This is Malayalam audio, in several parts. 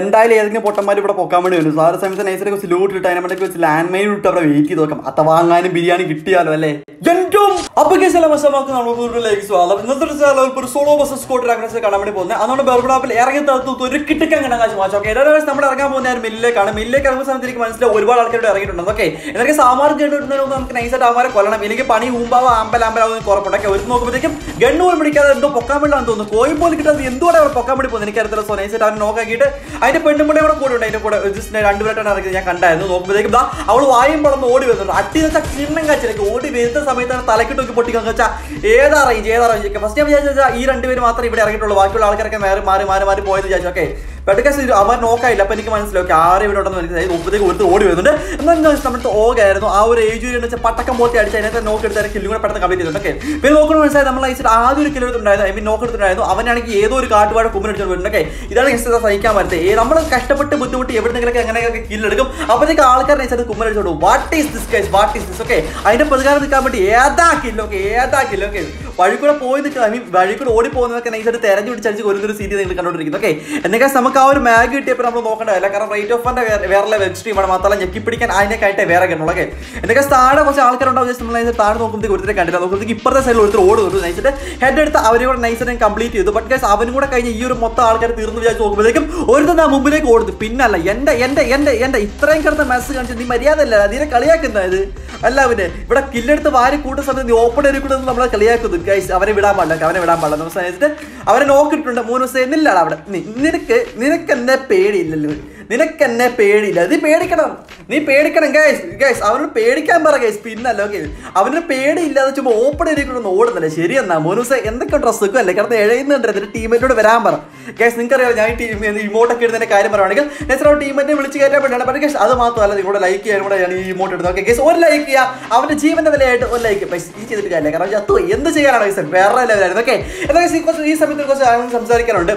എന്തായാലും ഏതെങ്കിലും പൊട്ടന്മാർ ഇവിടെ പൊക്കാൻ വേണ്ടി വരും. സാറ് സമയത്ത് നൈസിനെ കുറിച്ച് ലൂട്ട് ഇട്ട് അതിനെ വെച്ച് ലാൻഡ് മൈൻ ഇട്ട് അവിടെ വെയിറ്റ് ചെയ്ത് നോക്കാം. അത്ത വാങ്ങാനും ബിരിയാണി കിട്ടിയാലോ അല്ലേ? എന്തും! അപ്പൊ കേസ് മസമാക്ക് നമുക്ക് ലൈക്ക് സ്വാഗതം. ഇന്നത്തെ ഒരു സോളോ ബസ് സ്കോട്ട് കാണാൻ വേണ്ടി പോകുന്നത്. അതുകൊണ്ട് ബെർബിളാപ്പിൽ ഇറങ്ങി തത്തു ഒരു കിട്ടിക്കാൻ കണ്ടാൽ കാശ് മാച്ചം ഓക്കെ നമ്മൾ ഇറങ്ങാൻ പോകുന്ന മില്ലിലേക്കാണ് മില്ലിലേക്ക് ഇറങ്ങുന്ന സമയത്ത് എനിക്ക് മനസ്സിലായി ഒരുപാട് ആൾക്കാരോട് ഇറങ്ങിയിട്ടുണ്ട്. ഓക്കെ എന്നൊക്കെ സാമാർ കേട്ടിട്ടുണ്ടെങ്കിൽ നമുക്ക് നൈസായിട്ട് ആമാരെ കൊല്ലണം. ഇല്ലെങ്കിൽ പണി ഊമ്പാവ ആമ്പൽ ആമ്പലാവുന്ന ഒരു നോക്കുമ്പോഴത്തേക്കും ഗണ്ണു പിടിക്കാതെ എന്തോ പൊക്കാൻ വേണ്ടി തോന്നുന്നു. കോയിപ്പോലെ പോലും കിട്ടാതെ എന്തുകൊണ്ട് അവർ പൊക്കാൻ വേണ്ടി പോകുന്നത്? എനിക്കറിയത്തില്ല. സോ നൈസായിട്ട് അവരെ നോക്കാക്കിയിട്ട് അതിന്റെ പെണ്ണുമ്പടെ കൂടെ കൂടെ ഉണ്ട്. അതിന്റെ കൂടെ ജസ്റ്റ് രണ്ടുപേരായിട്ടാണ് ഇറങ്ങിയത്. ഞാൻ കണ്ടായിരുന്നു. നോക്കുമ്പോഴത്തേക്കും ദാ അവൾ വായും പടന്ന് ഓടി വരുന്നുണ്ട് അട്ടി വെച്ചാൽ കിണ്ണം കാച്ചിലേക്ക് ഓടി വരുന്ന സമയത്താണ് തലക്കിട്ട് നോക്കി പൊട്ടിക്കാൻ വെച്ചാൽ ഏതാ റേഞ്ച് ഏതാ റേഞ്ച് ഫസ്റ്റ് ഞാൻ വിചാരിച്ചാൽ ഈ രണ്ടുപേര് മാത്രമേ ഇവിടെ ഇറങ്ങിയിട്ടുള്ളൂ. ബാക്കിയുള്ള ആൾക്കാരൊക്കെ മാറി മാറി മാറി മാറി പോയെന്ന് വിചാരിച്ചു. ഓക്കെ. പെട്ടെന്ന് അവർ നോക്കായില്ല അപ്പൊ എനിക്ക് മനസ്സിലാക്കി ആരും ഇവിടെ ഉണ്ടെന്ന് മനസ്സിലായി ഒപ്പത്തേക്ക് ഒരുത്ത് ഓടി വരുന്നുണ്ട്. എന്നാൽ നമ്മുടെ ഓകായിരുന്നു ആ ഒരു ഏജ് എന്ന് വെച്ചാൽ പട്ടക്കം പോത്തി അടിച്ച് അതിനകത്ത് നോക്ക് എടുത്ത് കില്ലും കൂടെ പെട്ടെന്ന് കംപ്ലീറ്റ് ചെയ്തിട്ടുണ്ട് ഓക്കെ. പിന്നെ നോക്കുന്ന മനസ്സിലായി നമ്മൾ അയച്ചിട്ട് ആദ്യം ഒരു കിലോ എടുത്തിട്ടുണ്ടായിരുന്നു ഐ മീൻ നോക്ക് എടുത്തിട്ടുണ്ടായിരുന്നു. അവനാണെങ്കിൽ ഏതോ ഒരു കാട്ടുപാട് കുമ്മിനടിച്ചു വരുന്നുണ്ട് ഓക്കെ. ഇതാണ് ഇഷ്ടം സഹിക്കാൻ പറ്റുന്നത് നമ്മൾ കഷ്ടപ്പെട്ട് ബുദ്ധിമുട്ടി എവിടെന്നെങ്കിലൊക്കെ അങ്ങനെയൊക്കെ കില്ലെടുക്കും അപ്പോഴത്തേക്ക് ആൾക്കാർ നയിച്ചത് കുമ്മനടിച്ചോളൂ what is this case what is this okay. അതിന്റെ പ്രതികാരം നിൽക്കാൻ വേണ്ടി ഏതാ കില്ലോ ഓക്കെ ഏതാ കില്ലോ ഓക്കെ. വഴി കൂടെ പോയി നിൽക്കുന്നത് ഐ മീൻ വഴി കൂടെ ഓടി പോകുന്നതൊക്കെ നൈസായിട്ട് തെരഞ്ഞു പിടിച്ചടിച്ച് ഒരു സീരീസ് നിങ്ങൾ കണ്ടോണ്ടിരിക്കുന്നത് ഓക്കെ എന്നൊക്കെ നമുക്ക് ആ ഒരു മാഗ് കിട്ടിയപ്പോൾ നമ്മൾ നോക്കേണ്ടതല്ല കാരണം റേറ്റ് ഓഫ് ഫണ്ട് വേറെ വെബ് സ്ട്രീമാണ് മാത്രമല്ല ഞെക്കി പിടിക്കാൻ അതിനൊക്കെയായിട്ട് വേറെ കിട്ടുള്ളൂ ഓക്കെ എന്നൊക്കെ താഴെ കുറച്ച് ആൾക്കാരുണ്ടാവും. ജസ്റ്റ് നമ്മൾ നൈസ് താഴെ നോക്കുമ്പോഴത്തേക്ക് ഒരുത്തരെ കണ്ടില്ല. നോക്കുമ്പോഴത്തേക്ക് ഇപ്പുറത്തെ സൈഡിൽ ഒരുത്തർ ഓടുന്നു നൈസിട്ട് ഹെഡ് എടുത്ത് അവരെ കൂടെ നൈസിനെ കംപ്ലീറ്റ് ചെയ്തു. ബട്ട് ഗൈസ് അവനും കൂടെ കഴിഞ്ഞ് ഈ ഒരു മൊത്തം ആൾക്കാർ തീർന്നു വിചാരിച്ച് നോക്കുമ്പോഴേക്കും ഒരുത്തൻ ആ മുമ്പിലേക്ക് ഓടുന്നു. പിന്നല്ല എന്റെ എന്റെ എന്റെ എന്റെ ഇത്രയും കിടന്ന മെസ്സ് കാണിച്ചു നീ മര്യാദ അല്ല അതിനെ കളിയാക്കുന്നത് അല്ല അവന് ഇവിടെ കില്ലെടുത്ത് വാരി കൂട്ടുന്ന സമയത്ത് നീ ഓപ്പൺ കൂടെ നമ്മളെ കളിയാക്കുന്നു. ഗൈസ് അവനെ വിടാൻ പാടില്ല. അവനെ വിടാൻ പാടില്ല. സമയത്ത് അവനെ നോക്കിയിട്ടുണ്ട് മൂന്ന് ദിവസം എന്നില്ലാണ് അവിടെ. നിനക്ക് നിനക്ക് എന്നെ പേടിയില്ലല്ലോ. നിനക്ക് എന്നെ പേടിയില്ല. നീ പേടിക്കണം. നീ പേടിക്കണം ഗൈസ് ഗൈസ് അവനോട് പേടിക്കാൻ പറ ഗൈസ് പിന്നല്ലോ ഗൈസ് അവന് പേടിയില്ലാതെ ചുമ്മാ ഓപ്പൺ കൂടെ ഓടുന്നില്ല? ശരി മോനൂസ എന്തൊക്കെ ഡ്രസ്സ് അല്ലേ? കാരണം എഴുതുന്നുണ്ട് എന്നിട്ട് ടീമേറ്റോട് വരാൻ പറ. ഗൈസ് നിങ്ങൾക്കറിയാം ഞാൻ ടീം ഇമോട്ടൊക്കെ ഇടുന്നതിന്റെ കാര്യം പറയുകയാണെങ്കിൽ നെക്സ്റ്റ് ടീമേറ്റിനെ വിളിച്ച് കയറ്റാൻ വേണ്ടിയാണ്. പക്ഷേ ഗൈസ് അത് മാത്രമല്ല നിങ്ങളുടെ ലൈക്ക് ചെയ്യാൻ കൂടെ ഞാൻ ഈ ഇമോട്ട് ഇടുന്നത്. ഓക്കെ ഗൈസ് ഒരു ലൈക്ക് ചെയ്യുക അവന്റെ ജീവന്റെ വിലയായിട്ട് ഒരു ലൈക്ക് പൈസ ഈ ചെയ്തിട്ട് കാര്യമില്ല. കാരണം ചത്തു എന്ത് ചെയ്യാനാണ് ഗൈസ് വേറെ ലെവലായിരുന്നു ഓക്കെ എന്നാൽ ഈ കുറച്ച് ഈ സമയത്ത് കുറച്ച് സംസാരിക്കാനുണ്ട്.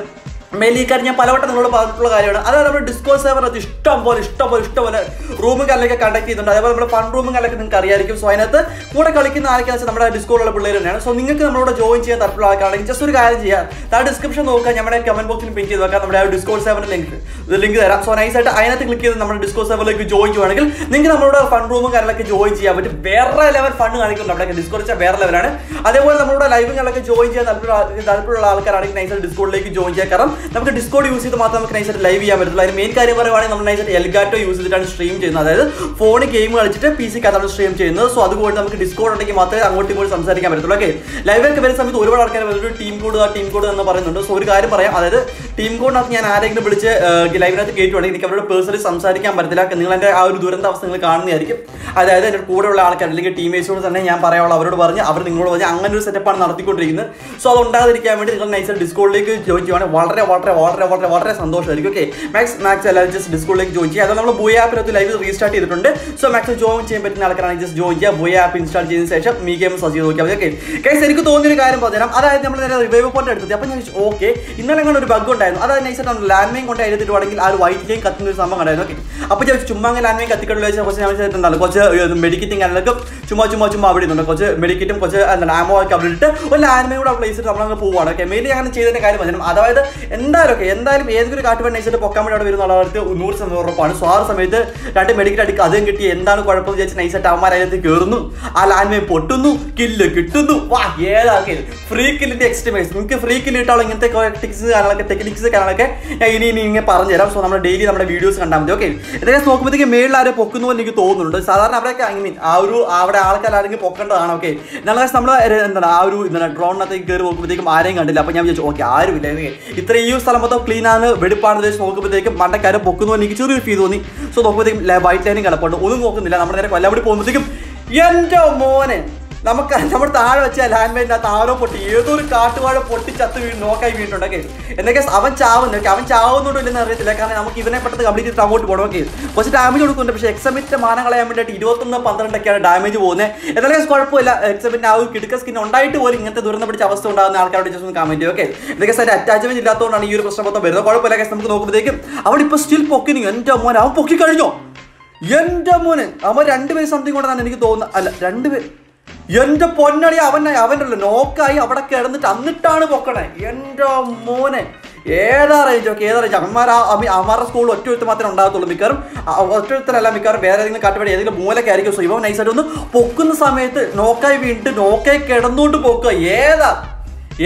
മെയിൻലി ഈ കാര്യം ഞാൻ പലവട്ടം നിങ്ങളോട് പറഞ്ഞിട്ടുള്ള കാര്യമാണ്. അതായത് നമ്മുടെ ഡിസ്കോ അത് ഇഷ്ടം പോലെ ഇഷ്ടം പോലെ ഇഷ്ടം പോലെ റൂമും കല്ലൊക്കെ കണ്ടക്ട് ചെയ്യുന്നുണ്ട്. അതേപോലെ നമ്മുടെ ഫൺ റൂമും കല്ലൊക്കെ നിങ്ങൾക്ക് അറിയായിരിക്കും. സോ അതിനകത്ത് കൂടെ കളിക്കുന്ന ആൾക്കാർ നമ്മുടെ ഡിസ്കോയിലുള്ള പിള്ളേർ തന്നെയാണ്. സോ നിങ്ങൾക്ക് നമ്മളോട് ജോയിൻ ചെയ്യാൻ തരത്തിലുള്ള ആൾക്കാണെങ്കിൽ ജസ്റ്റ് ഒരു കാര്യം ചെയ്യാം. ആ ഡിസ്ക്രിപ്ഷൻ നോക്കുക. നമ്മുടെ കമന്റ് ബോക്സിൽ പിൻ ചെയ്ത് വെക്കാം. നമ്മുടെ ആ ഡിസ്കോ സെർവറിന്റെ ലിങ്ക് ലിങ്ക് തരാം. സോ നൈസായിട്ട് അതിനകത്ത് ക്ലിക്ക് ചെയ്ത് നമ്മുടെ ഡിസ്കോ സെവറിലേക്ക് ജോയിൻ ചെയ്യുവാണെങ്കിൽ നിങ്ങൾക്ക് നമ്മളോട് ഫൺ റൂമും കാര്യങ്ങളൊക്കെ ജോയിൻ ചെയ്യാൻ പറ്റും. വേറെ ലെവൽ ഫണ്ട് കാണിക്കുന്നുണ്ട് നമ്മുടെ ഡിസ്കോ വെച്ചാൽ വേറെ ലെവലാണ് അതേപോലെ നമ്മുടെ കാര്യങ്ങളൊക്കെ ജോയിൻ ചെയ്യാൻ തരത്തിലുള്ള ആൾക്കാരാണെങ്കിൽ നൈസായിട്ട് ഡിസ്കോഡിലേക്ക് ജോയിൻ ചെയ്യാം. കാരണം നമുക്ക് ഡിസ്കോഡ് യൂസ് ചെയ്ത് മാത്രം നമുക്ക് നൈസായിട്ട് ലൈവ് ചെയ്യാൻ പറ്റുള്ളൂ അതിന് മെയിൻ കാര്യം പറയുവാണെങ്കിൽ നമ്മൾ നൈസായിട്ട് എൽഗാറ്റോ യൂസ് ചെയ്തിട്ടാണ് സ്ട്രീം ചെയ്യുന്നത്. അതായത് ഫോണിൽ ഗെയിം കളിച്ചിട്ട് പി സിക്കകത്താണ് സ്ട്രീം ചെയ്യുന്നത്. സോ അതുകൊണ്ട് നമുക്ക് ഡിസ്കോഡ് ഉണ്ടെങ്കിൽ മാത്രമേ അങ്ങോട്ടും ഇങ്ങോട്ടും സംസാരിക്കാൻ പറ്റുള്ളൂ ഓക്കെ ലൈവൊക്കെ വരുന്ന സമയത്ത് ഒരുപാട് ആൾക്കാർ ഒരു ടീം കോഡ് ആ ടീം കോഡ് എന്ന് പറയുന്നുണ്ട്. സോ ഒരു കാര്യം പറയാം. അതായത് ടീം കോഡിനകത്ത് ഞാൻ ആരെങ്കിലും വിളിച്ച് ലൈവിനകത്ത് കയറ്റുവാണെങ്കിൽ എനിക്ക് അവരോട് പേഴ്സണലി സംസാരിക്കാൻ പറ്റത്തില്ല. നിങ്ങൾ എന്റെ ആ ഒരു ദുരന്ത അവസ്ഥ നിങ്ങൾ കാണുന്നതായിരിക്കും. അതായത് എന്റെ കൂടെയുള്ള ആൾക്കാർ അല്ലെങ്കിൽ ടീമേറ്റ്സോട് തന്നെ ഞാൻ പറയാനുള്ള അവരോട് പറഞ്ഞ് അവർ നിങ്ങളോട് പറഞ്ഞ് അങ്ങനെ ഒരു സെറ്റപ്പാണ് നടത്തിക്കൊണ്ടിരിക്കുന്നത്. സോ അത് ഉണ്ടാകാതിരിക്കാൻ വേണ്ടി നിങ്ങൾ നൈസായിട്ട് ഡിസ്കോഡിലേക്ക് ജോയിൻ ചെയ്യുവാണെങ്കിൽ വളരെ വളരെ വളരെ വളരെ വളരെ സന്തോഷമായിരിക്കും. ഓക്കെ മാക്സ് മാക്സ് എല്ലാവരും ജസ്റ്റ് ഡിസ്കൂളിലേക്ക് ജോയിൻ ചെയ്യുക അത് നമ്മൾ ബോയ് ആപ്പിനകത്ത് ലൈവ് റീസ്റ്റാർട്ട് ചെയ്തിട്ടുണ്ട്. സോ മാക്സ് ജോയിൻ ചെയ്യാൻ പറ്റുന്ന ആൾക്കാരാണ് ജസ്റ്റ് ജോയിൻ ചെയ്യുക. ബോയ് ആപ്പ് ഇൻസ്റ്റാൾ ചെയ്തതിന് ശേഷം മീ ഗെയിം ചെയ്ത് നോക്കിയാൽ മതി. ഓക്കെ കേസ് എനിക്ക് തോന്നിയൊരു കാര്യം പറഞ്ഞാൽ അതായത് നമ്മൾ നേരെ റിവൈവ് പോയിന്റ് എടുത്തത്. അപ്പോൾ ഞാൻ ഓക്കെ ഇന്നലെ അങ്ങനെ ഒരു ബഗ് ഉണ്ടായിരുന്നു. അതായത് നൈസായിട്ട് മെയിൻ കൊണ്ട് എഴുതിയിട്ടുവാണെങ്കിൽ ആ ഒരു വൈറ്റ് ലൈൻ കത്തുന്ന ഒരു സംഭവം ഉണ്ടായിരുന്നു ഓക്കെ അപ്പോൾ ഞാൻ ചുമ്മാ അങ്ങനെ മെയിൻ കത്തിക്കടൽ വെച്ചാൽ കുറച്ച് ഞാൻ വെച്ചിട്ടുണ്ടായിരുന്നു കുറച്ച് മെഡിക്കറ്റിംഗ് കാര്യങ്ങളൊക്കെ ചുമ്മാ ചുമ്മാ ചുമ്മാ അവിടെ ഇടുന്നുണ്ട് കുറച്ച് മെഡിക്കറ്റും കുറച്ച് എന്താണ് ആമോ ഒക്കെ അവിടെ ഇട്ട് ഒരു ലാൻഡ് മെയിൻ കൂടെ പ്ലേസ് നമ്മൾ നമ്മളങ്ങ് പോവുകയാണ് ഓക്കെ മെയിൻലി അങ്ങനെ ചെയ്തതിന്റെ കാര്യം പറഞ്ഞു അതായത് എന്തായാലും ഒക്കെ എന്തായാലും ഏതൊരു കാട്ടുപണി നൈസായിട്ട് പൊക്കാൻ വേണ്ടി അവിടെ വരുന്ന ആളുകൾക്ക് നൂറ് ശതമാനം ഉറപ്പാണ്. സോ ആ സമയത്ത് രണ്ട് മെഡിക്കൽ അടിക്കുക അതും കിട്ടി. എന്താണ് കുഴപ്പം വിചാരിച്ച് നൈസായിട്ട് അവന്മാർ അതിനകത്ത് കയറുന്നു ആ ലാൻഡ് പൊട്ടുന്നു. കില്ല് കിട്ടുന്നു. വാ ഏതാക്കി ഫ്രീ കില്ലിന്റെ എക്സ്ട്രീമൈസ് നിങ്ങൾക്ക് ഫ്രീ കില്ല് ഇട്ടാളോ ഇങ്ങനത്തെ ടെക്സ് കാര്യങ്ങളൊക്കെ ടെക്നിക്സ് കാര്യങ്ങളൊക്കെ ഇനി ഇനി ഇങ്ങനെ പറഞ്ഞുതരാം. സോ നമ്മുടെ ഡെയിലി നമ്മുടെ വീഡിയോസ് കണ്ടാൽ മതി. ഓക്കെ ഇതൊക്കെ നോക്കുമ്പോഴത്തേക്ക് മേളിൽ ആരെ പൊക്കുന്നു എന്ന് എനിക്ക് തോന്നുന്നുണ്ട്. സാധാരണ അവിടെയൊക്കെ ഐ മീൻ ആ ഒരു അവിടെ ആൾക്കാർ ആരെങ്കിലും പൊക്കേണ്ടതാണ്. ഓക്കെ എന്നാൽ നമ്മൾ എന്താണ് ആ ഒരു എന്താണ് ഡ്രോണിനകത്തേക്ക് കയറി നോക്കുമ്പോഴത്തേക്കും ആരെയും കണ്ടില്ല. അപ്പോൾ ഞാൻ വിചാരിച്ചു ഓക്കെ ആരുമില്ല. Okay. ഈ സ്ഥലം മൊത്തം ക്ലീൻ ആണ്. വെടിപ്പാണ് നോക്കുമ്പോഴത്തേക്കും മണ്ടക്കാരെ പൊക്കുന്നു എനിക്ക് ചെറിയൊരു ഫീ തോന്നി. സോ നോക്കുമ്പോഴത്തേക്കും വൈറ്റ് ലൈനും കിടപ്പുണ്ട് ഒന്നും നോക്കുന്നില്ല. നമ്മുടെ നേരെ കൊല്ലം പോകുമ്പോഴത്തേക്കും എന്റെ മോനെ. നമുക്ക് നമ്മുടെ താഴെ വെച്ച ലാൻഡ് മൈനിനകത്ത് ആരോ പൊട്ടി ഏതൊരു കാട്ടുവാഴ പൊട്ടി ചത്ത് വീണ് നോക്കായി വീണിട്ടുണ്ടൊക്കെ എന്നൊക്കെ അവൻ ചാവുന്നു. അവൻ ചാവുന്നുണ്ടോ ഇല്ലെന്ന് അറിയത്തില്ല കാരണം നമുക്ക് ഇവനെ പെട്ടെന്ന് കംപ്ലീറ്റ് ചെയ്ത് അങ്ങോട്ട് പോകണം ഓക്കെ കുറച്ച് ഡാമേജ് കൊടുക്കുന്നുണ്ട്. പക്ഷേ എക്സമിറ്റ് മാനം കളയാൻ വേണ്ടിയിട്ട് ഇരുപത്തൊന്ന് പന്ത്രണ്ടൊക്കെയാണ് ഡാമേജ് പോകുന്നത് എന്നാലും കുഴപ്പമില്ല. എക്സമിറ്റ് ആ ഒരു കിടുക്ക സ്കിൻ ഉണ്ടായിട്ട് പോലും ഇങ്ങനത്തെ ദുരന്തം പിടിച്ച അവസ്ഥ ഉണ്ടാകുന്ന ആൾക്കാരോട് ജസ്റ്റ് ഒന്ന് കമന്റ് ഓക്കെ ഇതൊക്കെ സാർ അറ്റാച്ച്മെന്റ് ഇല്ലാത്തതുകൊണ്ടാണ് ഈ ഒരു പ്രശ്നം മൊത്തം വരുന്നത്. കുഴപ്പമില്ല കേസ് നമുക്ക് നോക്കുമ്പോഴത്തേക്കും അവിടെ ഇപ്പോൾ സ്റ്റിൽ പൊക്കിനി. എന്റെ മോൻ അവൻ പൊക്കി കഴിഞ്ഞോ എന്റെ മോനെ. അവൻ രണ്ടുപേരും സംതിങ് കൊണ്ടാണ് എനിക്ക് തോന്നുന്നത്. അല്ല രണ്ടുപേര് എന്റെ പൊന്നടി അവനെ അവന്റെ നോക്കായി അവിടെ കിടന്നിട്ട് അന്നിട്ടാണ് പൊക്കണേ. എന്റെ മോനെ ഏതാ റേഞ്ച് ഓക്കെ ഏതാ റേഞ്ച് അമ്മമാർ ആ അമ്മ- അവന്മാരുടെ സ്കൂളിൽ ഒറ്റ ഒരുത്ത് മാത്രമേ ഉണ്ടാകത്തുള്ളൂ. മിക്കവാറും ഒറ്റ ഒരുത്തരല്ല മിക്കവാറും വേറെ ഏതെങ്കിലും കാട്ടുപടി ഏതെങ്കിലും മൂലക്കായിരിക്കും സോ ഇവൻ നൈസായിട്ട് ഒന്ന് പൊക്കുന്ന സമയത്ത് നോക്കായി വീണിട്ട് നോക്കായി കിടന്നുകൊണ്ട് പൊക്കുക. ഏതാ?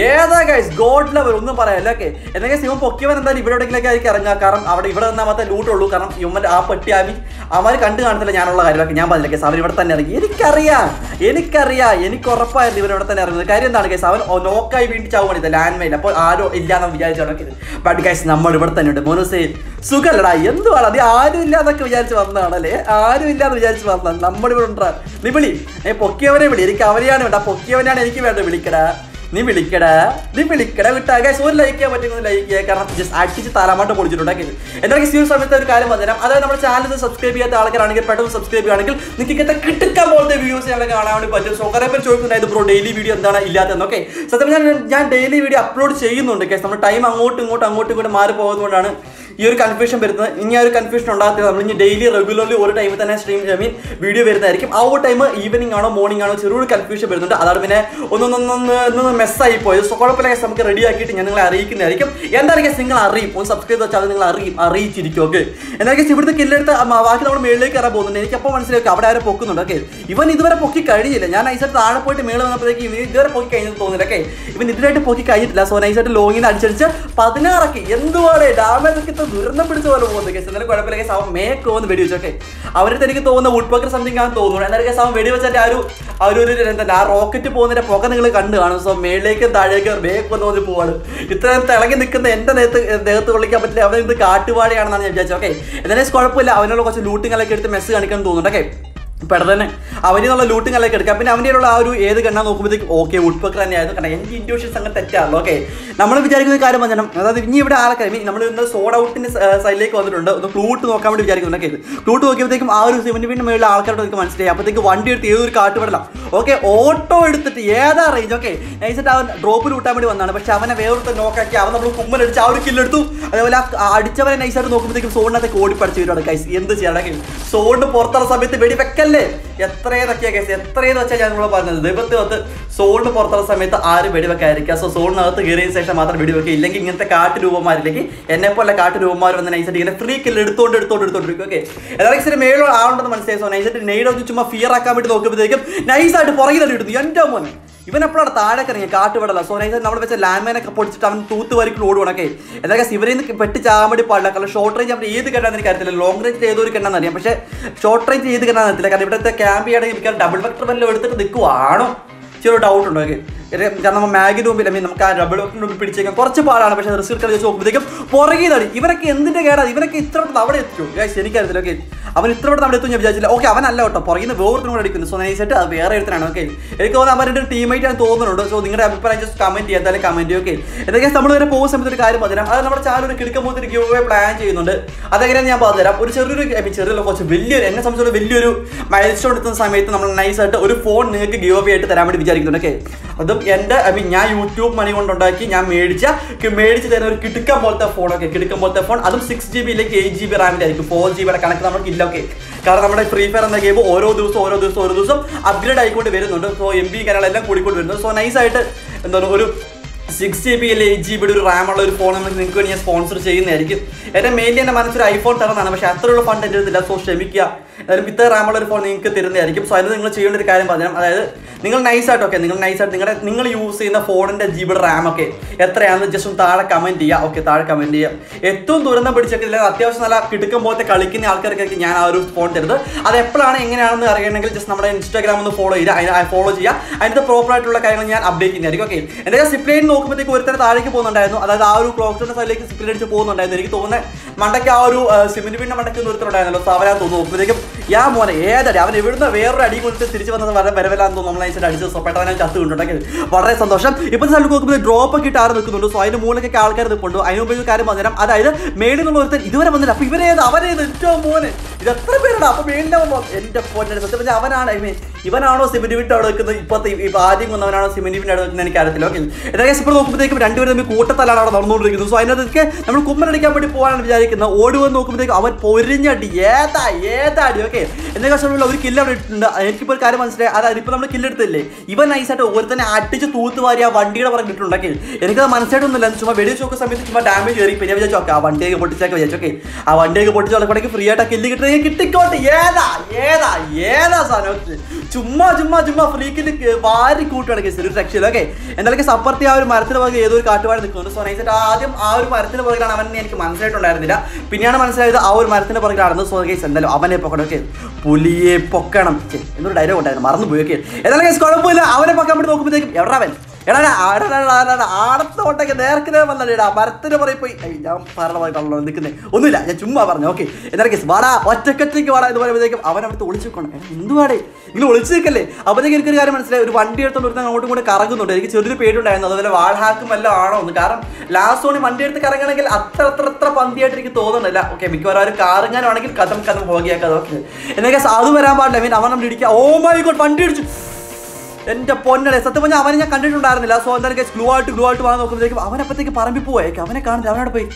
ഏതാ ഗൈസ് ഗോഡ് ലെവൽ ഒന്നും പറയാല്ല ഓക്കെ എന്തെങ്കിലും സിവൻ പൊക്കിയവൻ എന്തായാലും ഇവിടെ എവിടെയെങ്കിലൊക്കെ ആയിരിക്കും ഇറങ്ങുക. കാരണം അവിടെ ഇവിടെ നിന്നാൽ മാത്രമേ ലൂട്ടുള്ളൂ കാരണം ഇവന്മാർ ആ പെട്ടി ആവി അവന്മാർ കണ്ടു കാണത്തില്ല ഞാനുള്ള കാര്യമൊക്കെ ഞാൻ പറഞ്ഞില്ല കേസ് അവർ ഇവിടെ തന്നെ ഇറങ്ങി. എനിക്കറിയാം എനിക്കറിയാം. എനിക്ക് ഉറപ്പായിരുന്നു ഇവൻ തന്നെ ഇറങ്ങുന്നത്. കാര്യം എന്താണ് കേസ് അവൻ നോക്കായി വീണ്ടും ചാവുകയാണ് ഇത് ലാൻഡ് മൈൻ അപ്പോൾ ആരോ ഇല്ലാന്ന് വിചാരിച്ചു തുടങ്ങിയത് ബട്ട് ഗൈസ് നമ്മൾ ഇവിടെ തന്നെ ഉണ്ട്. മോനോസേ സുഖല്ലടാ. എന്തുവാണ് അത് ആരും ഇല്ലാന്നൊക്കെ വിചാരിച്ച് വന്നതാണല്ലേ ആരും ഇല്ലാന്ന് വിചാരിച്ച് വന്നതാണ്. നമ്മളിവിടെ ഉണ്ടാ നീ ഏ പൊക്കിയവനെ വിളി. എനിക്ക് അവനെയാണ് വേണ്ട പൊക്കിയവനാണ് എനിക്ക് വേണ്ട വിളിക്കടാ. നീ വിളിക്കടാ. നീ വിളിക്കടാ. വിട്ടാ. ഗൈസ് ഒരു ലൈക്ക് ചെയ്യാൻ പറ്റുമെന്ന് ലൈക്ക് ചെയ്യുക കാരണം ജസ്റ്റ് അടിച്ച് തലമാട്ട് പൊളിച്ചിട്ടുണ്ടാക്കി എന്നാൽ ഈ സമയത്ത് ഒരു കാര്യം പറഞ്ഞുതരാം അതായത് നമ്മുടെ ചാനൽ സബ്സ്ക്രൈബ് ചെയ്യാത്ത ആൾക്കാരാണെങ്കിൽ പെട്ടെന്ന് സബ്സ്ക്രൈബ് ചെയ്യുകയാണെങ്കിൽ നിങ്ങൾക്ക് കിട്ടുക്കാൻ പോലത്തെ വ്യൂസ് ഞങ്ങൾ കാണാൻ വേണ്ടി പറ്റും. സോ കുറേ പേര് ചോദിക്കുന്നുണ്ടായിരുന്നു ബ്രോ ഡെയിലി വീഡിയോ എന്താണ് ഇല്ലാത്തതെന്നൊക്കെ സത്യം ഞാൻ ഞാൻ ഡെയിലി വീഡിയോ അപ്ലോഡ് ചെയ്യുന്നുണ്ട് കേസ് നമ്മൾ ടൈം അങ്ങോട്ടും ഇങ്ങോട്ടും അങ്ങോട്ടും ഇങ്ങോട്ട് മാറി പോകുന്നതുകൊണ്ടാണ് ഈ ഒരു കൺഫ്യൂഷൻ വരുന്നത്. ഇനി ആ ഒരു കൺഫ്യൂഷൻ ഉണ്ടാകത്തില്ല. നമ്മൾ ഇനി ഡെയിലി റെഗുലർലി ഒരു ടൈമിൽ തന്നെ സ്ട്രീം ഐ മീൻ വീഡിയോ വരുന്നതായിരിക്കും. ആ ഒരു ടൈം ഈവനിങ് ആണോ മോർണിംഗ് ആണോ ചെറിയൊരു കൺഫ്യൂഷൻ വരുന്നുണ്ട്. അതാണ് പിന്നെ ഒന്നൊന്നൊന്ന് മെസ്സായി പോയത്. സോ കുഴപ്പമില്ല നമുക്ക് റെഡി ആക്കിയിട്ട് ഞാൻ നിങ്ങളെ അറിയിക്കുന്നതായിരിക്കും. എന്തായിരിക്കും നിങ്ങൾ അറിയും. ഒന്ന് സബ്സ്ക്രൈബ് വെച്ചാൽ നിങ്ങൾ അറിയും. അറിയിച്ചിരിക്കും ഓക്കെ എന്തായാലും ഇവിടുത്തെ കില്ലെടുത്ത് ബാക്കി നമ്മൾ മേളിലേക്ക് കയറാൻ പോകുന്നുണ്ട്. എനിക്ക് അപ്പോൾ മനസ്സിലാക്കി അവിടെ ആരും പൊക്കുന്നുണ്ട് ഓക്കെ ഇവൻ ഇതുവരെ പൊക്കി കഴിയില്ല ഞാൻ നൈസായിട്ട് താഴെ പോയിട്ട് മേളിൽ വന്നപ്പോഴേക്കും ഇവൻ ഇതുവരെ പൊക്കി കഴിഞ്ഞു തോന്നുന്നില്ല ഓക്കെ ഇവൻ ഇതിനായിട്ട് പൊക്കി കഴിഞ്ഞിട്ടില്ല. സോ നൈസായിട്ട് ലോങ്ങിന് അടിച്ചടിച്ച് പതിനാറൊക്കെ. എന്തുവാണ് ഡാമേജ് ഒക്കെ ദുരന്തം പിടിച്ച പോലെ പോകുന്നത് കേസ് എന്നാലും കുഴപ്പമില്ല. കേസ് അവൻ മേക്ക് പോകുന്ന വെടി വെച്ചോട്ടെ അവരുടെ എനിക്ക് തോന്നുന്ന വുഡ് പക്കർ സംതിങ് ആണ് തോന്നുന്നു. എന്നാലും കേസ് അവൻ വെടി വെച്ചിട്ട് ആ ഒരു ഒരു എന്താ ആ റോക്കറ്റ് പോകുന്നതിന്റെ പുക നിങ്ങൾ കണ്ടു കാണും. സോ മേളിലേക്കും താഴേക്ക് മേക്ക് വന്ന് തോന്നി പോവാണ്. ഇത്രയും തിളങ്ങി നിൽക്കുന്ന എന്റെ നേത്ത് ദേഹത്ത് കൊള്ളിക്കാൻ പറ്റില്ല. അവൻ ഇത് കാട്ടുവാടിയാണെന്നാണ് ഞാൻ വിചാരിച്ചത്. ഓക്കെ എന്നാലും കുഴപ്പമില്ല. അവനുള്ള കുറച്ച് ലൂട്ടിങ്ങളൊക്കെ എടുത്ത് മെസ്സ് കാണിക്കാൻ തോന്നുന്നുണ്ട്. ഓക്കെ പെട്ടെന്ന് അവനിൽ നിന്നുള്ള ലൂട്ടും എടുക്കാം. പിന്നെ അവന്റെ ഉള്ള ആ ഒരു ഏത് കണ്ണാ നോക്കുമ്പോഴത്തേക്ക് ഓക്കെ ഉൾപ്പക്കർ തന്നെയായിരുന്നു. കാരണം എന്റെ ഇൻഡ്യൂഷൻസ് അങ്ങനെ തെറ്റാണല്ലോ ഓക്കെ നമ്മൾ വിചാരിക്കുന്ന കാര്യം പറഞ്ഞാൽ അതായത് ഇനി ഇവിടെ ആൾക്കാർ നമ്മൾ ഇന്ന് സോഡ് ഔട്ടിന്റെ സൈഡിലേക്ക് വന്നിട്ടുണ്ട്. ഒന്ന് ഫ്ലൂട്ട് നോക്കാൻ വേണ്ടി വിചാരിക്കുന്നു വിചാരിക്കുന്നുണ്ട് ഫ്ലൂട്ട് നോക്കിയപ്പോഴത്തേക്കും ആ ഒരു വീണ്ടും മേളിൽ ആൾക്കാരോട് എനിക്ക് മനസ്സിലായി. അപ്പോഴത്തേക്ക് വണ്ടി എടുത്ത് ഏതൊരു കാട്ടുപടലാം ഓക്കെ ഓട്ടോ എടുത്തിട്ട് ഏതാ റേഞ്ച് ഓക്കെ നൈസിട്ട് അവൻ ഡ്രോപ്പിൽ വിട്ടാൻ വേണ്ടി വന്നതാണ്. പക്ഷേ അവനെ വേറൊരുത്തൻ നോക്കാക്കി അവൻ നമ്മൾ കുമ്മലടിച്ച് ആ ഒരു കില്ലെടുത്തു അതേപോലെ അടിച്ചവനെ നൈസായിട്ട് നോക്കുമ്പോഴത്തേക്കും സോണിനകത്തേക്ക് ഓടിപ്പടിച്ച് വരുവാണ് കൈസ് എന്ത് ചെയ്യണം സോണിന് പുറത്തുള്ള സമയത്ത് വെടി വെക്കല്ലേ എത്രയേതൊക്കെയാ കേസ് എത്രയെന്ന് വെച്ചാൽ ഞാൻ നിങ്ങളോട് പറഞ്ഞത്? ദൈവത്തെ വന്ന് സോണിന് പുറത്തുള്ള സമയത്ത് ആരും വെടിവെക്കായിരിക്കുക സോ സോണിനകത്ത് കയറിയതിന് ശേഷം മാത്രം വെടിവെക്കുക. ഇല്ലെങ്കിൽ ഇങ്ങനത്തെ കാട്ടുരൂപന്മാരിലേക്ക് എന്നെ പോലെ കാട്ടുരൂപന്മാർ വന്ന് നൈസറ്റ് ഇങ്ങനെ ഫ്രീ കില്ല് എടുത്തോണ്ട് എടുത്തോണ്ട് എടുത്തോണ്ടിരിക്കും ഓക്കെ ഇച്ചിരി മേളോ ആളുണ്ടെന്ന് മനസ്സിലായി. സോ നൈസറ്റ് നെയ്ഡ് ഒന്ന് ചുമ്മാ ഫിയർ ആക്കാൻ വേണ്ടി നോക്കുമ്പോഴത്തേക്കും നൈസായിട്ട് പുറകിൽ ഇടുന്നു എന്റെ മോനെ. ഇവൻ എപ്പോഴാണ് താഴെ ഇറങ്ങി കാട്ടുവിടല സോ നൈസ് നമ്മൾ വെച്ച ഒക്കെ പൊടിച്ചിട്ട് അവൻ തൂത്ത് വരിക്കും ഓടുവാണൊക്കെ എന്തൊക്കെ ഇവരിൽ നിന്ന് പെട്ട് ചാകാൻ വേണ്ടി പാടില്ല. കാരണം ഷോർട്ട് റേഞ്ച് അവർ ഏത് കണ്ടാന്ന് എനിക്ക് അറിയത്തില്ല. ലോങ് റേഞ്ച് ഏതൊരു കണ്ടാന്ന് അറിയാം. പക്ഷേ ഷോർട്ട് റേഞ്ച് ഏത് കണ്ടാന്ന് അറിയത്തില്ല. കാരണം ഇവിടുത്തെ ക്യാമ്പ് ചെയ്യണമെങ്കിൽ ഡബിൾ വെക്ടർ വല്ലതും എടുത്തിട്ട് നിൽക്കുവാണോ ചെറിയ ഡൗട്ട് ഉണ്ട് ഓക്കെ കാരണം നമ്മൾ മാഗിന് മുമ്പിൽ അല്ലെങ്കിൽ നമുക്ക് ആ റബ്ബർ വെക്ടറിന് മുമ്പിൽ പിടിച്ചേക്കാം കുറച്ച് പാടാണ്. പക്ഷേ റിസ്ക് എടുക്കാൻ വെച്ച് നോക്കുമ്പോഴത്തേക്കും പുറകെ തടി ഇവരൊക്കെ എന്തിന്റെ കേടാണ് ഇവരൊക്കെ ഇത്ര അവിടെ എത്തിച്ചു ഗൈസ് എനിക്കറിയത്തില്ല. ഓക്കെ അവൻ ഇത്ര പെട്ടെന്ന് അവിടെ എത്തും ഞാൻ വിചാരിച്ചില്ല. ഓക്കെ അവനല്ല കേട്ടോ. പുറകിൽ നിന്ന് വേറൊരുത്തരും കൂടെ അടിക്കുന്നു. സോ നൈസായിട്ട് അത് വേറെ ഒരുത്തനാണ്. ഓക്കെ എനിക്ക് തോന്നുന്നു അവരുടെ ടീമേറ്റ് ആണ് തോന്നുന്നുണ്ട്. സോ നിങ്ങളുടെ അഭിപ്രായം ജസ്റ്റ് കമന്റ് ചെയ്യാം കമന്റ് ഓക്കെ എന്തൊക്കെ നമ്മൾ വരെ പോകുന്ന സമയത്ത് ഒരു കാര്യം പറഞ്ഞുതരാം. അത് നമ്മുടെ ചാനൽ ഒരു കിടക്കുമ്പോൾ ഒരു ഗിവ് പ്ലാൻ ചെയ്യുന്നുണ്ട്. അതെങ്ങനെയാണ് ഞാൻ പറഞ്ഞുതരാം. ഒരു ചെറിയൊരു ചെറിയൊരു കുറച്ച് വലിയൊരു എന്നെ സംബന്ധിച്ചുള്ള വലിയൊരു മൈൽ സ്റ്റോൺ എത്തുന്ന സമയത്ത് നമ്മൾ നൈസായിട്ട് ഒരു ഫോൺ നിങ്ങൾക്ക് ഗിവ് ആയിട്ട് തരാൻ വേണ്ടി വിചാരിക്കുന്നുണ്ട്. ഓക്കെ അതും എന്റെ ഐ മീൻ ഞാൻ യൂട്യൂബ് മണി കൊണ്ടുണ്ടാക്കി ഞാൻ മേടിച്ച മേടിച്ച് തരുന്ന ഒരു കിടുക്കം പോലത്തെ ഫോണൊക്കെ കിടുക്കം പോലത്തെ ഫോൺ അതും സിക്സ് ജി ബി ഇല്ലെങ്കിൽ എയ്റ്റ് ജി ബി റാമിന്റെ ആയിരിക്കും. ഫോർ ജി ബിയുടെ കണക്ക് നമുക്ക് ഇല്ല ഓക്കെ കാരണം നമ്മുടെ ഫ്രീ ഫയർ എന്ന ഗെയിം ഓരോ ദിവസവും ഓരോ ദിവസവും ഓരോ ദിവസം അപ്ഗ്രേഡ് ആയിക്കൊണ്ട് വരുന്നുണ്ട്. സോ എം ബി കാര്യങ്ങളെല്ലാം കൂടിക്കൊണ്ട് വരുന്നുണ്ട്. സോ നൈസായിട്ട് എന്താണ് ഒരു സിക്സ് ജി ബി അല്ലെ? എയ്റ്റ് ജി ബിയുടെ ഒരു റാം ഉള്ള ഒരു ഫോൺ നിങ്ങൾക്ക് വേണ്ടി ഞാൻ സ്പോൺസർ ചെയ്യുന്നതായിരിക്കും. എന്റെ മെയിൻലി എന്റെ മനസ്സിൽ ഐഫോൺ തരുന്നതാണ് പക്ഷേ അത്രയുള്ള ഫണ്ട് എന്റെ അടുത്തില്ല സോ ക്ഷമിക്കുക. അതായത് ഇത്ര റാമുള്ള ഒരു ഫോൺ നിങ്ങൾക്ക് തരുന്നതായിരിക്കും. സോ അതിന് നിങ്ങൾ ചെയ്യേണ്ട ഒരു കാര്യം പറഞ്ഞാൽ അതായത് നിങ്ങൾ നൈസായിട്ട് ഓക്കെ നിങ്ങൾ നൈസായിട്ട് നിങ്ങളുടെ നിങ്ങൾ യൂസ് ചെയ്യുന്ന ഫോണിന്റെ ജി ബിയുടെ റാം ഒക്കെ എത്രയാണെന്ന് ജസ്റ്റ് ഒന്ന് താഴെ കമന്റ് ചെയ്യുക ഓക്കെ താഴെ കമന്റ് ചെയ്യുക ഏറ്റവും ദുരന്തം പിടിച്ചൊക്കെ ഇല്ലെങ്കിൽ അത്യാവശ്യം നല്ല കിടുക്കം പോലത്തെ കളിക്കുന്ന ആൾക്കാർക്കൊക്കെ ഞാൻ ആ ഒരു ഫോൺ തരുന്നത്. അത് എപ്പോഴാണ് എങ്ങനെയാണെന്ന് അറിയണമെങ്കിൽ ജസ്റ്റ് നമ്മുടെ ഇൻസ്റ്റാഗ്രാം ഒന്ന് ഫോളോ ചെയ്യുക. അതിന് ഫോളോ ചെയ്യുക. അതിന്റെ പ്രോപ്പർ ആയിട്ടുള്ള കാര്യങ്ങൾ ഞാൻ അപ്ഡേറ്റ് ചെയ്യുന്നതായിരിക്കും. ഓക്കെ എന്റെ സിപ്ലൈൻ നോക്കുമ്പോഴത്തേക്ക് ഒരുത്തരം താഴേക്ക് പോകുന്നുണ്ടായിരുന്നു. അതായത് ആ ഒരു ക്ലോക്കിന്റെ സൈഡിലേക്ക് സിപ്ലൈൻ അടിച്ച് പോകുന്നുണ്ടായിരുന്നു. എനിക്ക് തോന്നുന്നത് മണ്ടയ്ക്ക് ആ ഒരു സിമെന്റ് വീടിന്റെ മണ്ടയ്ക്ക് ഒന്ന് ഒരുത്തരുണ്ടായിരുന്നല്ലോ സോ അവരാ തോന്നുന്നു. നോക്കുമ്പോഴത്തേക്കും യാ മോനെ ഏതടി? അവൻ എവിടുന്ന് വേറൊരു അടി കൊടുത്ത് തിരിച്ച് വന്നത് വരെ വരവല്ലാന്ന് തോന്നുന്നു. നമ്മൾ അതിന്റെ അടിച്ച് സോ പെട്ടെന്ന് ചത്ത് കൊണ്ടുണ്ടെങ്കിൽ വളരെ സന്തോഷം. ഇപ്പം സ്ഥലത്ത് നോക്കുമ്പോൾ ഡ്രോപ്പ് ഒക്കെ ഇട്ട് ആറ് നിൽക്കുന്നുണ്ട്. സോ അതിന് മൂലൊക്കെ ആൾക്കാർ നിൽക്കുന്നുണ്ട് അതിന് മുമ്പ് കാര്യം വന്നേരം അതായത് മേളിൽ നിന്നുള്ള ഒരുത്തൻ ഇതുവരെ വന്നില്ല. അപ്പൊ ഇവരേത്? അവരേത്? ഏറ്റവും മോനെ. ഇത് എത്ര പേരാണ് അപ്പൊ വീണ്ടും എന്റെ പൊന്നെ സത്യം അവനാണ് ഐ മീൻ ഇവനാണോ സിമെന്റ് വീട്ടിൽ അവിടെ വെക്കുന്നത് ഇപ്പൊ ആദ്യം കൊന്നവനാണോ സിമെന്റ് വീട്ടിൽ അവിടെ വെക്കുന്നത് എനിക്ക് അറിയത്തില്ല ഓക്കെ. എന്തായാലും ഇപ്പോൾ നോക്കുമ്പോഴത്തേക്കും രണ്ടുപേരും തമ്മിൽ കൂട്ടത്തലാണ് അവിടെ നടന്നുകൊണ്ടിരിക്കുന്നത്. സോ അതിനകത്ത് നമ്മൾ കുമ്മനടിക്കാൻ വേണ്ടി പോകാനാണ് വിചാരിക്കുന്നത്. ഓടുവെന്ന് വന്ന് നോക്കുമ്പോഴത്തേക്കും അവൻ പൊരിഞ്ഞടി. ഏതാ ഏതാടി? ഓക്കെ. എന്തൊക്കെ സമയമുള്ള ഒരു കില്ല് അവിടെ ഇട്ടിട്ടുണ്ട്. എനിക്കിപ്പോൾ ഒരു കാര്യം മനസ്സിലായി. അതായത് ഇപ്പോൾ നമ്മൾ കില്ലെടുത്തില്ലേ ഇവൻ നൈസായിട്ട് തന്നെ അടിച്ച് തൂത്ത് വാരി ആ വണ്ടിയുടെ പറഞ്ഞിട്ടുണ്ടെങ്കിൽ എനിക്കത് മനസ്സിലായിട്ടൊന്നുമില്ല. ചുമ്മാ വെടി നോക്കുന്ന സമയത്ത് ചുമ്മാ ഡാമേജ് കയറി പിന്നെ വിചാരിച്ചു ഓക്കെ ആ വണ്ടിയൊക്കെ പൊട്ടിച്ചൊക്കെ വിചാരിച്ചു. ഓക്കെ. ആ വണ്ടിയൊക്കെ പൊട്ടിച്ച് വളർക്കണമെങ്കിൽ ഫ്രീ ആയിട്ട് കില്ല് കിട്ടുന്നെങ്കിൽ കിട്ടിക്കോട്ടെ. ഏതാ ഏതാ ഏതാ സാധനം? ചുമ്മാ ചുമ്മാ ചുമ്മാ ചുമ്മാ ഫ്രീക്കിൽ വാരി കൂട്ടുകയാണ് കേസ് ഒരു രക്ഷയിൽ ഓക്കെ എന്തായാലും സപ്പർത്തി ആ ഒരു മരത്തിന് പുറകെ ഏതോ ഒരു കാട്ടുപാട് നിൽക്കുന്നുണ്ട് സോ നൈസായിട്ട് ആദ്യം ആ ഒരു മരത്തിന് പുറകിലാണ് അവൻ എനിക്ക് മനസ്സിലായിട്ടുണ്ടായിരുന്നില്ല. പിന്നെയാണ് മനസ്സിലായത് ആ ഒരു മരത്തിന് പുറകിലാണെന്ന്. സോ കേസ് എന്തായാലും അവനെ പൊക്കണം ഓക്കെ പുലിയെ പൊക്കണം. എന്നൊരു ഡയലോഗ് ഉണ്ടായിരുന്നു. മറന്നു പോയി ഓക്കെ എന്തായാലും കേസ് കുഴപ്പമില്ല. അവനെ പൊക്കാൻ വേണ്ടി നോക്കുമ്പോഴത്തേക്കും എവിടെ അവൻ? ആടത്തോട്ടൊക്കെ നേർക്ക് വന്നടാ മരത്തിന് പുറകെ പോയി. ഞാൻ പറഞ്ഞ നിൽക്കുന്നത് ഒന്നുമില്ല ഞാൻ ചുമ്മാ പറഞ്ഞു ഓക്കെ. എന്തായാലും കേസ് വാടാ ഒറ്റക്കറ്റയ്ക്ക് വാടാ എന്ന് പറയുമ്പോഴത്തേക്കും അവൻ അവിടുത്തെ ഒളിച്ചു എടാ എന്തുവാടേ? ഇങ്ങനെ ഒളിച്ചു നിൽക്കല്ലേ? അപ്പോഴത്തേക്ക് എനിക്കൊരു കാര്യം മനസ്സിലായി. ഒരു വണ്ടി എടുത്തോണ്ട് ഒരുത്തൻ അങ്ങോട്ടും കൂടെ കറങ്ങുന്നുണ്ട്. എനിക്ക് ചെറിയൊരു പേടിയുണ്ടായിരുന്നു. അതുപോലെ വാൾ ഹാക്കും എല്ലാം ആണോ എന്ന്. കാരണം ലാസ്റ്റ് തോണി വണ്ടി എടുത്ത് കറങ്ങണമെങ്കിൽ അത്ര അത്ര അത്ര പന്തിയായിട്ട് എനിക്ക് തോന്നുന്നില്ല. ഓക്കെ മിക്കവാറും ഒരു കറങ്ങാനാണെങ്കിൽ കഥം കഥം പോകിയാക്കാതെ ഓക്കെ എന്നാൽ കേസ് അത് വരാൻ പാടില്ല. മീൻ അവൻ നമ്മൾ ഇടിക്കുക ഓ മൈ ഗോഡ് വണ്ടി ഇടിച്ചു. എന്റെ പൊന്നടെ സത്യം പറഞ്ഞാൽ അവനെ ഞാൻ കണ്ടിട്ടുണ്ടായിരുന്നില്ല. സോ എന്തായാലും ഗ്ലൂ ആയിട്ട് ഗ്ലൂ ആയിട്ട് വാങ്ങാൻ നോക്കുമ്പോഴത്തേക്കും അവനപ്പത്തേക്ക് പറമ്പിൽ പോയേക്ക്. അവനെ കാണില്ല അവനോട് പോയി.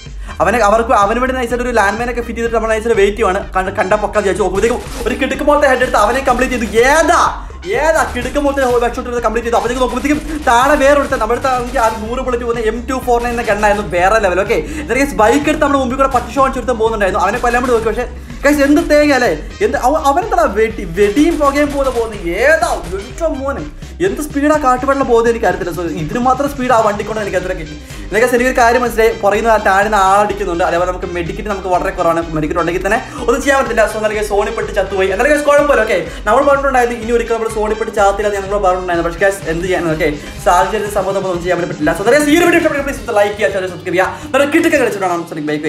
അവനെ അവർക്ക് അവന് വേണ്ടി നൈസായിട്ട് ഒരു ലാൻഡ് ഒക്കെ ഫിറ്റ് ചെയ്തിട്ട് നമ്മൾ നൈസായിട്ട് വെയിറ്റ് ചെയ്യുവാണ്. കണ്ട കണ്ട പൊക്കം ചോദിച്ചു നോക്കുമ്പോഴത്തേക്കും ഒരു കിടക്കുമ്പോഴത്തെ ഹെഡ് എടുത്ത് അവനെ കംപ്ലീറ്റ് ചെയ്തു. ഏതാ? ഏതാ കിടക്കുമ്പോഴത്തെ വെച്ചോട്ട് കംപ്ലീറ്റ് ചെയ്തു? അപ്പോഴത്തേക്ക് നോക്കുമ്പോഴത്തേക്കും താഴെ വേറെ എടുത്ത നമ്മുടെ അടുത്ത് ആ നൂറ് ബുള്ളറ്റ് പോകുന്ന എം ടു ഫോർ നൈൻ എന്ന ഗണ്ണായിരുന്നു വേറെ ലെവൽ ഓക്കെ എന്തായാലും ബൈക്ക് എടുത്ത് നമ്മുടെ മുമ്പിൽ കൂടെ പട്ടി ഷോ ചുരുത്തം പോകുന്നുണ്ടായിരുന്നു. അവനെ കൊല്ലാൻ വേണ്ടി നോക്കി. പക്ഷേ ഗൈസ് എന്ത് തേങ്ങ അല്ലേ എന്ത് അവ അവനെന്താ വെടി വെടിയും പുകയും പോലെ പോകുന്നത് ഏതാ ഏറ്റവും മോനെ? എന്ത് സ്പീഡാ കാട്ടുവെള്ളം പോകുന്നത് എനിക്ക് അറിയത്തില്ല. സോ ഇതിന് മാത്രം സ്പീഡ് ആ വണ്ടിക്കൊണ്ട് എനിക്ക് അത്ര കിട്ടി. എന്നൊക്കെ എനിക്കൊരു കാര്യം മനസ്സിലായി. പറയുന്ന താഴ്ന്ന ആളടിക്കുന്നുണ്ട്. അതേപോലെ നമുക്ക് മെഡിക്കറ്റ് നമുക്ക് വളരെ കുറവാണ്. മെഡിക്കറ്റ് ഉണ്ടെങ്കിൽ തന്നെ ഒന്നും ചെയ്യാൻ പറ്റില്ല സോ നല്ല സോണിപ്പെട്ട് ചത്തുപോയി. എന്നാലും കുഴപ്പമില്ല. ഓക്കെ നമ്മൾ പറഞ്ഞിട്ടുണ്ടായിരുന്നു ഇനി ഒരിക്കലും നമ്മൾ സോണിപ്പെട്ട് ചാത്തില്ല ഞങ്ങൾ പറഞ്ഞിട്ടുണ്ടായിരുന്നു. പക്ഷേ എന്ത് ചെയ്യാൻ ഓക്കെ സാഹചര്യം സംബന്ധം ഒന്നും ചെയ്യാൻ പറ്റില്ല സോ ഈ ഒരു വീഡിയോ പ്ലീസ് ലൈക്ക് ചെയ്യുക സബ്സ്ക്രൈബ് നല്ല കിട്ടൊക്കെ കളിച്ചിട്ടാണ് ബൈക്ക്